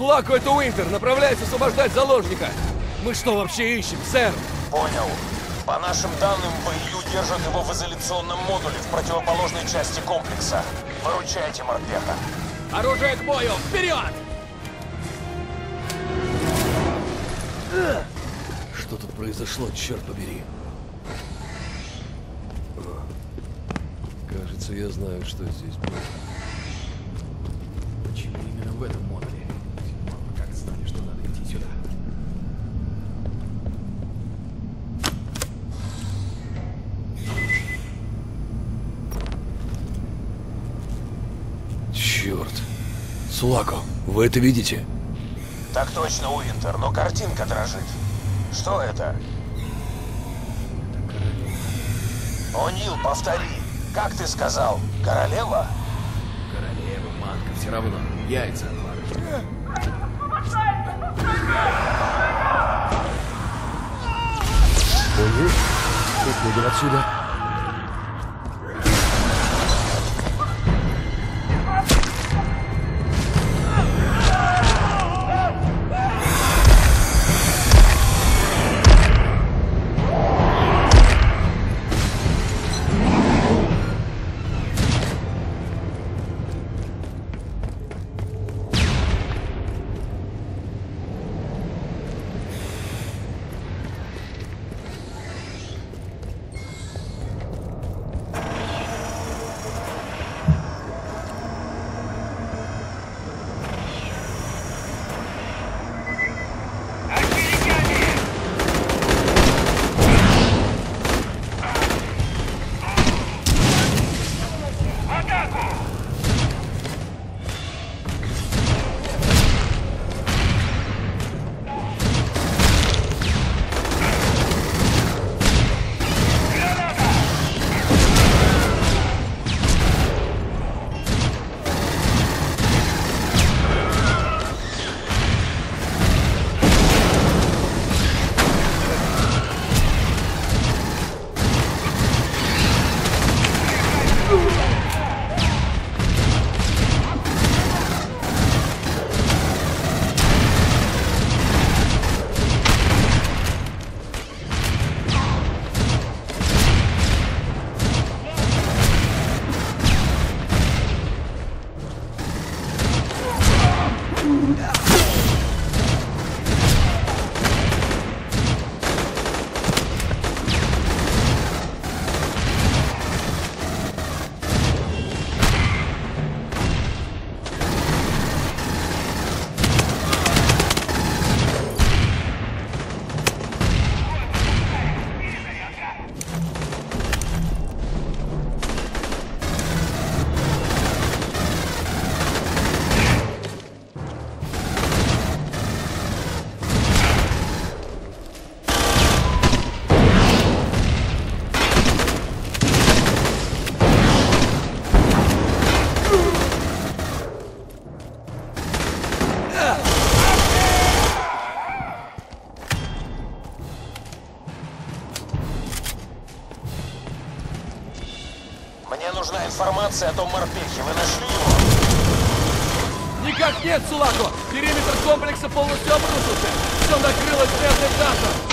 Сулаку, это Уинтер. Направляется освобождать заложника. Мы что вообще ищем, сэр? Понял. По нашим данным, БЮ держат его в изоляционном модуле в противоположной части комплекса. Выручайте морпеха. Оружие к бою! Вперед! Что тут произошло, черт побери? Кажется, я знаю, что здесь было. Почему именно в этом модуле? Мы как знали, что надо идти сюда? Черт. Сулако, вы это видите? Так точно, Уинтер, но картинка дрожит. Что это? О'Нил, повтори. Как ты сказал? Королева? Королева, матка, все равно. Яйца отварят. Ой, уходим отсюда. Информация о том морпехе. Вы нашли его? Никак нет, Сулако! Периметр комплекса полностью обрушился! Все накрылось звездным газом!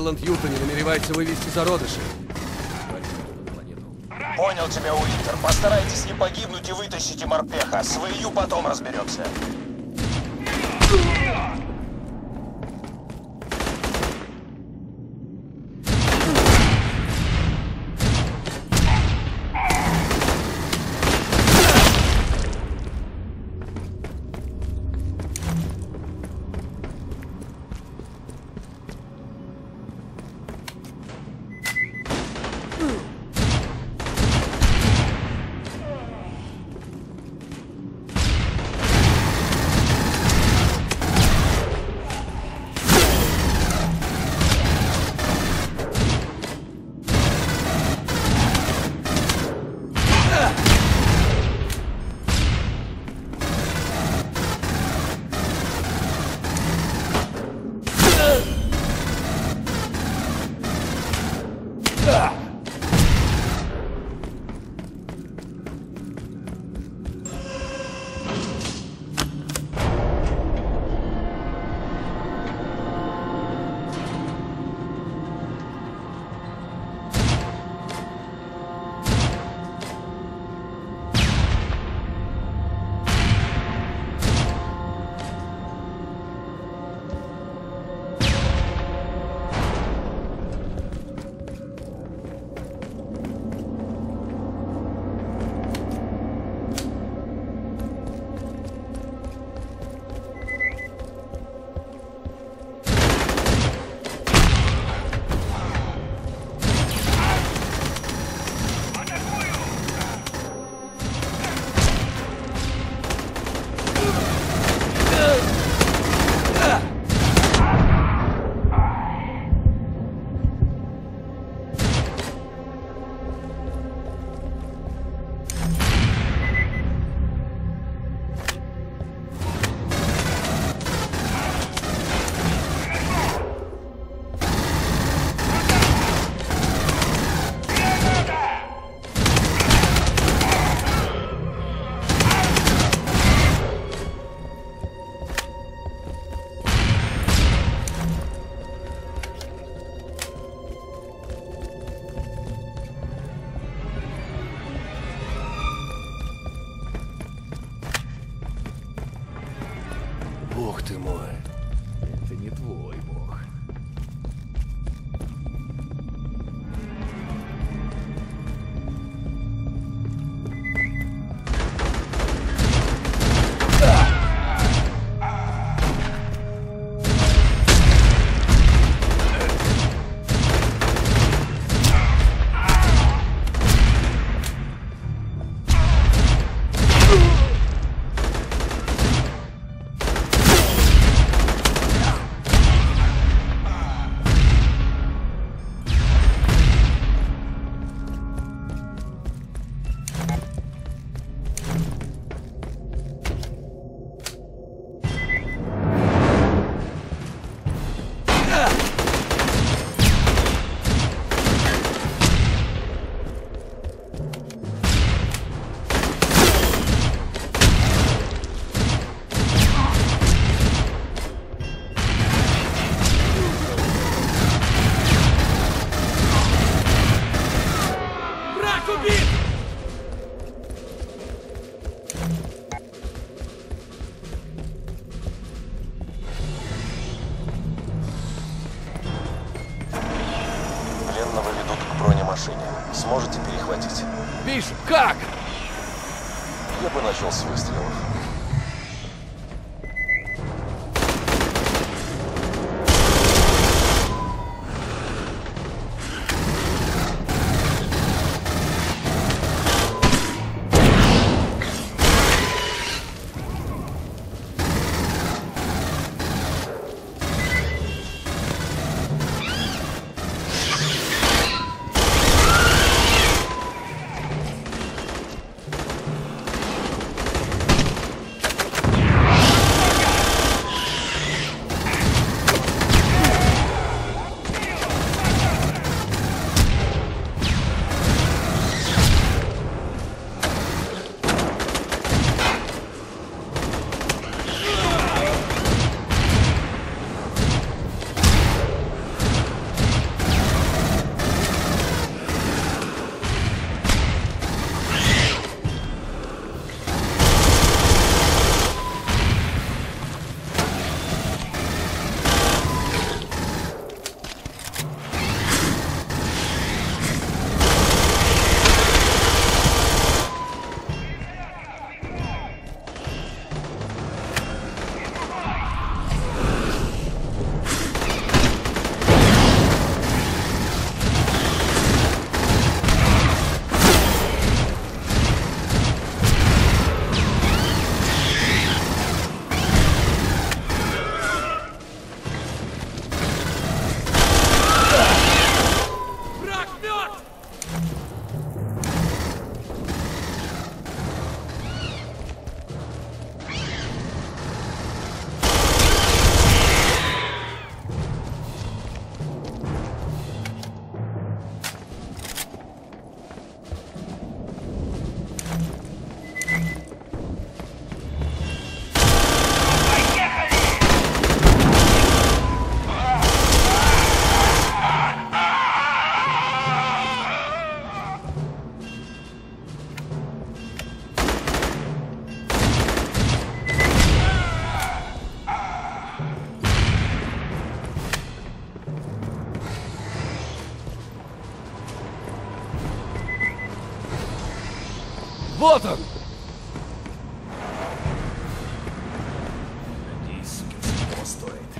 Вейланд Ютони намеревается вывести зародыши. Понял тебя, Уинтер. Постарайтесь не погибнуть и вытащите морпеха. С ВИЮ потом разберемся. Бог ты мой. Это не твой убит! Пленного ведут к бронемашине. Сможете перехватить? Бишоп, как? Я бы начал с выстрелов. Вот он! Надеюсь, сукин того стоит.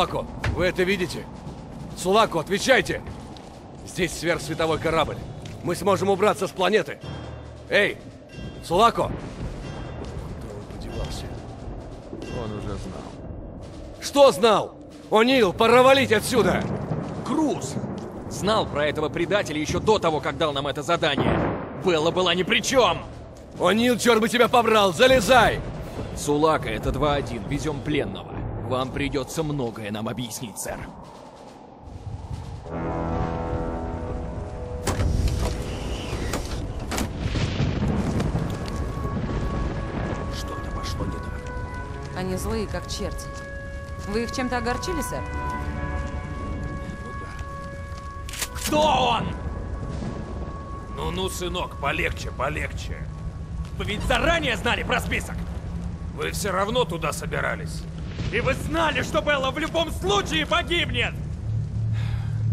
Сулако, вы это видите? Сулако, отвечайте! Здесь сверхсветовой корабль. Мы сможем убраться с планеты. Эй, Сулако! Куда он подевался? Он уже знал. Что знал? О'Нил, пора валить отсюда! Круз! Знал про этого предателя еще до того, как дал нам это задание. Белла была ни при чем! О'Нил, черт бы тебя побрал, залезай! Сулака, это 2-1, везем пленного. Вам придется многое нам объяснить, сэр. Что-то пошло не так. Они злые, как черти. Вы их чем-то огорчили, сэр? Кто он? Ну-ну, сынок, полегче, полегче. Вы ведь заранее знали про список! Вы все равно туда собирались. И вы знали, что Белла в любом случае погибнет!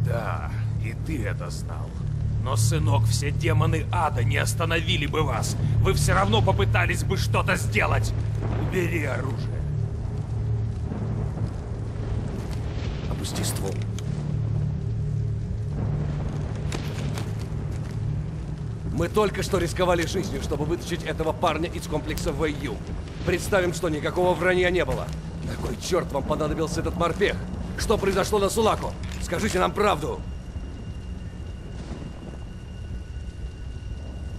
Да, и ты это знал. Но, сынок, все демоны ада не остановили бы вас. Вы все равно попытались бы что-то сделать. Убери оружие. Опусти ствол. Мы только что рисковали жизнью, чтобы вытащить этого парня из комплекса ВЮ. Представим, что никакого вранья не было. На кой черт вам понадобился этот морпех? Что произошло на Сулаку? Скажите нам правду.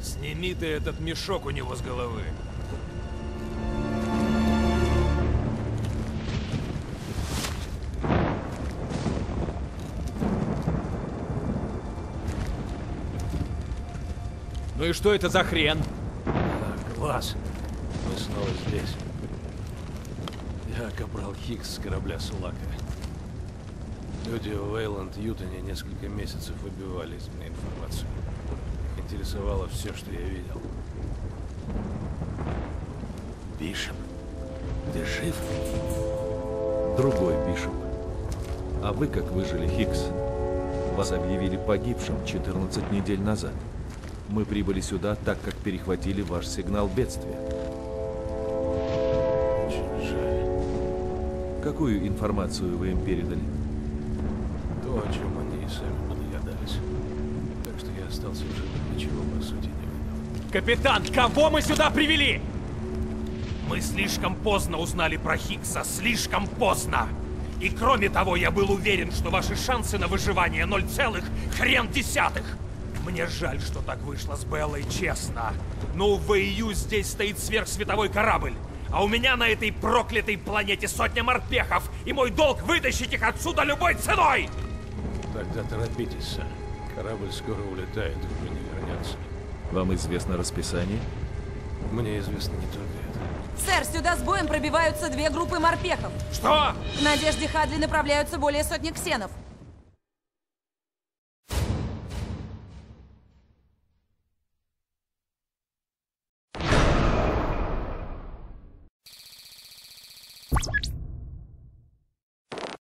Сними ты этот мешок у него с головы. Ну и что это за хрен? А, класс. Мы снова здесь. Я капрал Хикс с корабля Сулака. Люди в Вейланд Ютоне несколько месяцев выбивали из меня информацию. Интересовало все, что я видел. Бишоп, ты жив? Другой Бишоп. А вы как выжили, Хикс? Вас объявили погибшим 14 недель назад. Мы прибыли сюда, так как перехватили ваш сигнал бедствия. Какую информацию вы им передали? То, о чем они и сами догадались. Так что я остался живых, ничего по сути не видел. Капитан, кого мы сюда привели? Мы слишком поздно узнали про Хиггса, слишком поздно. И кроме того, я был уверен, что ваши шансы на выживание 0, целых хрен десятых. Мне жаль, что так вышло с Беллой, честно. Но в ИЮ здесь стоит сверхсветовой корабль. А у меня на этой проклятой планете сотня морпехов, и мой долг вытащить их отсюда любой ценой! Тогда торопитесь, сэр. Корабль скоро улетает уже не вернется. Вам известно расписание? Мне известно не только это. Сэр, сюда с боем пробиваются две группы морпехов. Что? К Надежде Хадли направляются более сотни ксенов.